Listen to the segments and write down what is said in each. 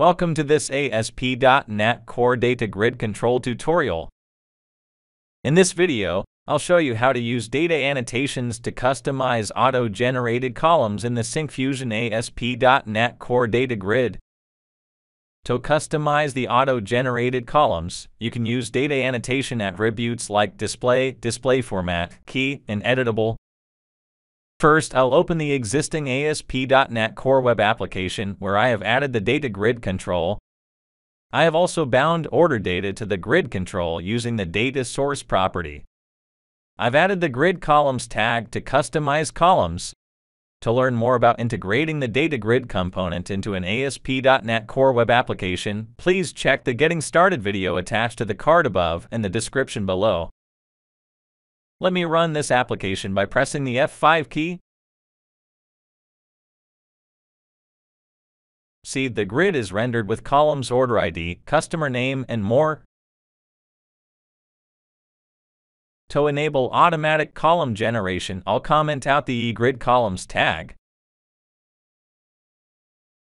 Welcome to this ASP.NET Core Data Grid Control tutorial. In this video, I'll show you how to use data annotations to customize auto-generated columns in the Syncfusion ASP.NET Core Data Grid. To customize the auto-generated columns, you can use data annotation attributes like display, display format, key, and editable, First, I'll open the existing ASP.NET Core Web application where I have added the data grid control. I have also bound order data to the grid control using the data source property. I've added the grid columns tag to customize columns. To learn more about integrating the data grid component into an ASP.NET Core Web application, please check the Getting Started video attached to the card above and the description below. Let me run this application by pressing the F5 key. See, the grid is rendered with columns order ID, customer name, and more. To enable automatic column generation, I'll comment out the eGrid columns tag.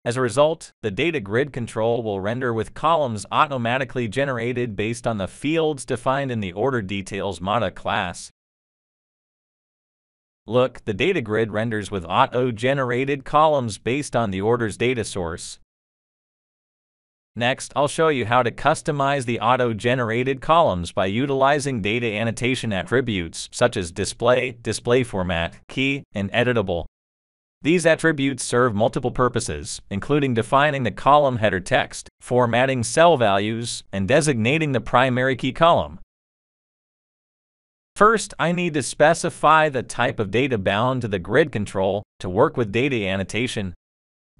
As a result, the data grid control will render with columns automatically generated based on the fields defined in the order details model class. Look, the data grid renders with auto-generated columns based on the order's data source. Next, I'll show you how to customize the auto-generated columns by utilizing data annotation attributes such as display, display format, key, and editable. These attributes serve multiple purposes, including defining the column header text, formatting cell values, and designating the primary key column. First, I need to specify the type of data bound to the grid control to work with data annotation.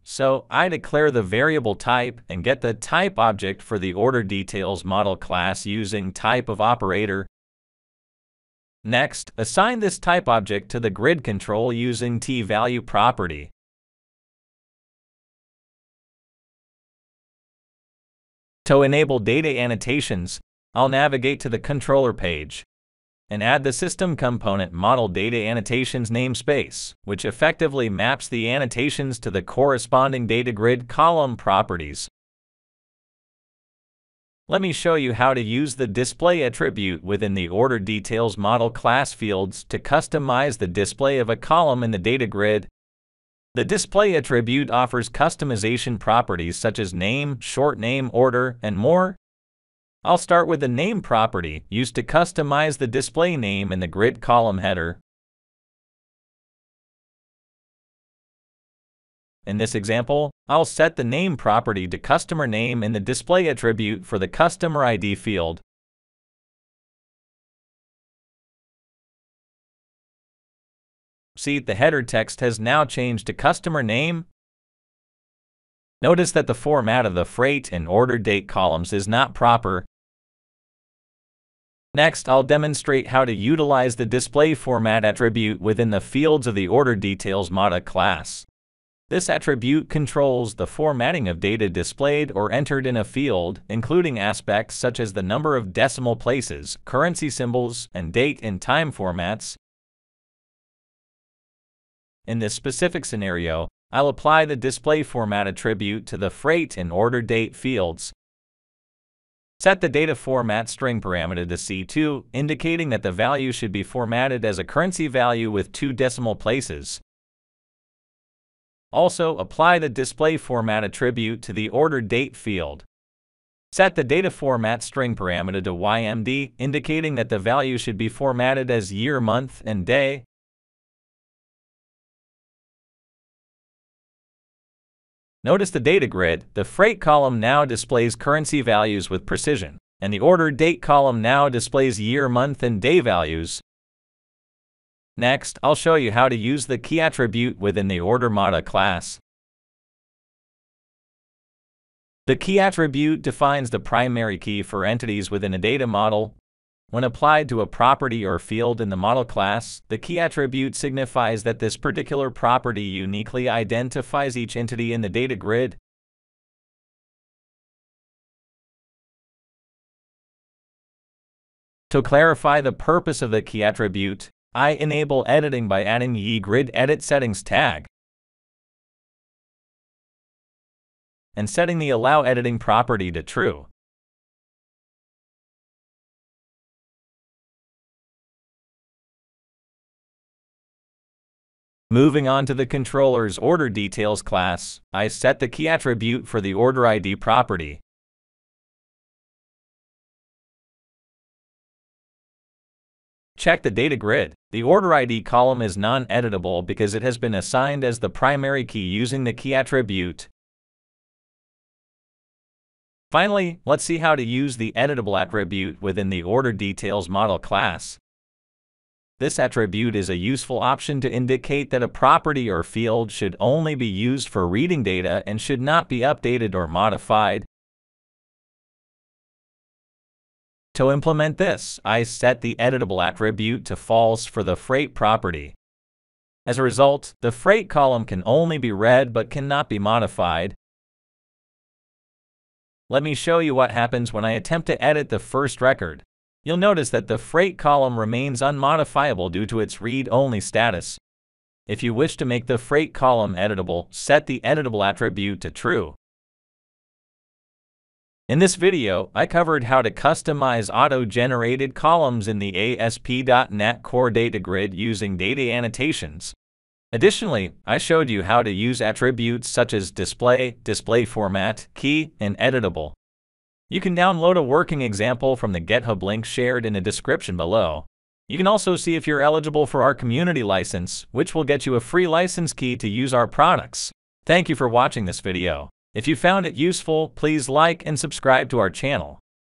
So I declare the variable type and get the type object for the order details model class using type of operator Next, assign this type object to the grid control using tValue property. To enable data annotations, I'll navigate to the controller page and add the system component model data annotations namespace, which effectively maps the annotations to the corresponding data grid column properties. Let me show you how to use the display attribute within the order details model class fields to customize the display of a column in the data grid. The display attribute offers customization properties such as name, short name, order, and more. I'll start with the name property used to customize the display name in the grid column header. In this example, I'll set the name property to customer name in the display attribute for the customer ID field. See, the header text has now changed to customer name. Notice that the format of the freight and order date columns is not proper. Next, I'll demonstrate how to utilize the display format attribute within the fields of the order details model class. This attribute controls the formatting of data displayed or entered in a field, including aspects such as the number of decimal places, currency symbols, and date and time formats. In this specific scenario, I'll apply the display format attribute to the freight and order date fields. Set the data format string parameter to C2, indicating that the value should be formatted as a currency value with two decimal places. Also, apply the display format attribute to the order date field. Set the data format string parameter to YMD, indicating that the value should be formatted as year, month, and day. Notice the data grid, the freight column now displays currency values with precision, and the order date column now displays year, month, and day values. Next, I'll show you how to use the key attribute within the order model class. The key attribute defines the primary key for entities within a data model. When applied to a property or field in the model class, the key attribute signifies that this particular property uniquely identifies each entity in the data grid. To clarify the purpose of the key attribute, I enable editing by adding the grid edit settings tag. and setting the Allow Editing property to True. Moving on to the controller's order details class, I set the key attribute for the order ID property. Check the data grid. The order ID column is non-editable because it has been assigned as the primary key using the key attribute. Finally, let's see how to use the editable attribute within the order details model class. This attribute is a useful option to indicate that a property or field should only be used for reading data and should not be updated or modified. To implement this, I set the editable attribute to false for the freight property. As a result, the freight column can only be read but cannot be modified. Let me show you what happens when I attempt to edit the first record. You'll notice that the freight column remains unmodifiable due to its read-only status. If you wish to make the freight column editable, set the editable attribute to true. In this video, I covered how to customize auto-generated columns in the ASP.NET Core Data Grid using data annotations. Additionally, I showed you how to use attributes such as display, display format, key, and editable. You can download a working example from the GitHub link shared in the description below. You can also see if you're eligible for our community license, which will get you a free license key to use our products. Thank you for watching this video. If you found it useful, please like and subscribe to our channel.